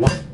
What?